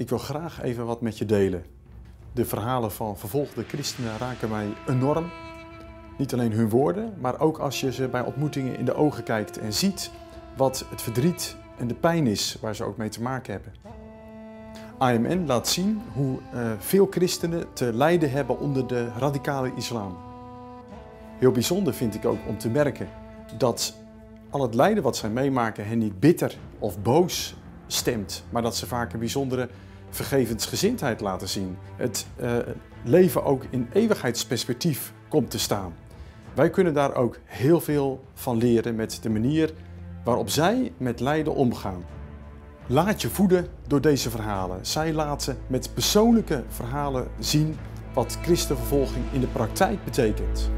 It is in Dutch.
Ik wil graag even wat met je delen. De verhalen van vervolgde christenen raken mij enorm. Niet alleen hun woorden, maar ook als je ze bij ontmoetingen in de ogen kijkt en ziet wat het verdriet en de pijn is waar ze ook mee te maken hebben. AMN laat zien hoe uh, veel christenen te lijden hebben onder de radicale islam. Heel bijzonder vind ik ook om te merken dat al het lijden wat zij meemaken hen niet bitter of boos stemt, maar dat ze vaak een bijzondere vergevensgezindheid laten zien. Het uh, leven ook in eeuwigheidsperspectief komt te staan. Wij kunnen daar ook heel veel van leren met de manier waarop zij met lijden omgaan. Laat je voeden door deze verhalen. Zij laten met persoonlijke verhalen zien wat christenvervolging in de praktijk betekent.